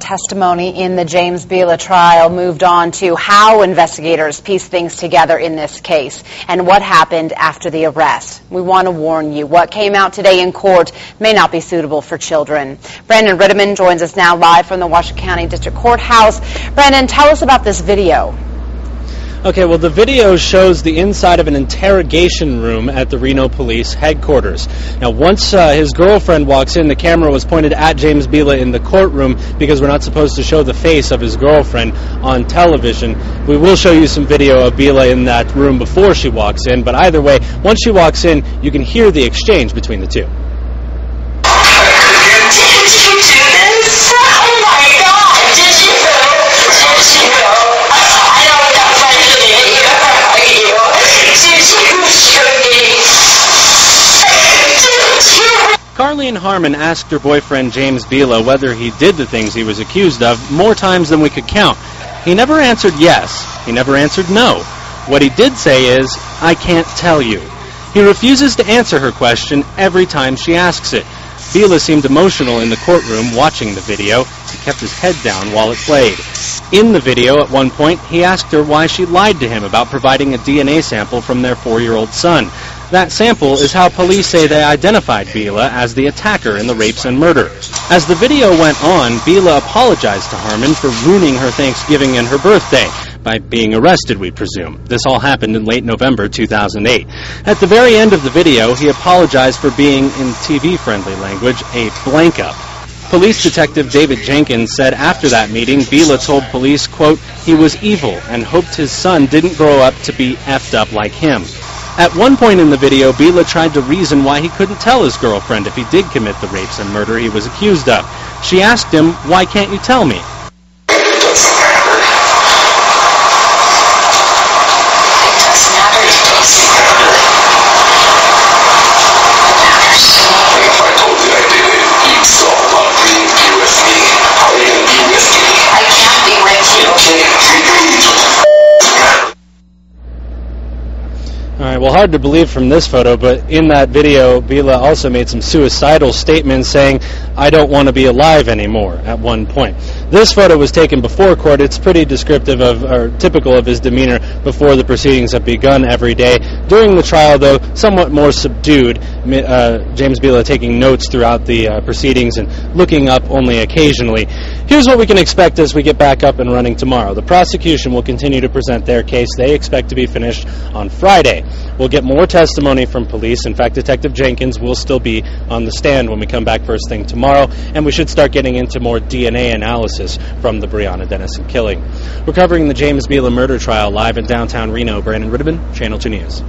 testimony in the James Biela trial moved on to how investigators piece things together in this case and what happened after the arrest. We want to warn you, what came out today in court may not be suitable for children. Brandon Rittiman joins us now live from the Washoe County District Courthouse. Brandon, tell us about this video. Okay, well, the video shows the inside of an interrogation room at the Reno Police headquarters. Now, once uh, his girlfriend walks in, the camera was pointed at James Biela in the courtroom because we're not supposed to show the face of his girlfriend on television. We will show you some video of Biela in that room before she walks in, but either way, once she walks in, you can hear the exchange between the two. Carleen Harmon asked her boyfriend James Biela whether he did the things he was accused of more times than we could count. He never answered yes. He never answered no. What he did say is, I can't tell you. He refuses to answer her question every time she asks it. Biela seemed emotional in the courtroom watching the video. He kept his head down while it played. In the video, at one point, he asked her why she lied to him about providing a DNA sample from their four-year-old son. That sample is how police say they identified Biela as the attacker in the rapes and murder. As the video went on, Biela apologized to Harmon for ruining her Thanksgiving and her birthday by being arrested, we presume. This all happened in late November 2008. At the very end of the video, he apologized for being, in TV-friendly language, a blank up. Police Detective David Jenkins said after that meeting, Biela told police, quote, he was evil and hoped his son didn't grow up to be effed up like him. At one point in the video, Biela tried to reason why he couldn't tell his girlfriend if he did commit the rapes and murder he was accused of. She asked him, why can't you tell me? All right, well, hard to believe from this photo, but in that video, Biela also made some suicidal statements saying, I don't want to be alive anymore at one point. This photo was taken before court. It's pretty descriptive of, or typical of his demeanor before the proceedings have begun every day. During the trial, though, somewhat more subdued, uh, James Biela taking notes throughout the uh, proceedings and looking up only occasionally. Here's what we can expect as we get back up and running tomorrow. The prosecution will continue to present their case. They expect to be finished on Friday. We'll get more testimony from police. In fact, Detective Jenkins will still be on the stand when we come back first thing tomorrow, and we should start getting into more DNA analysis from the Brianna Denison killing. We're covering the James Biela murder trial live in downtown Reno. Brandon Rittiman, Channel 2 News.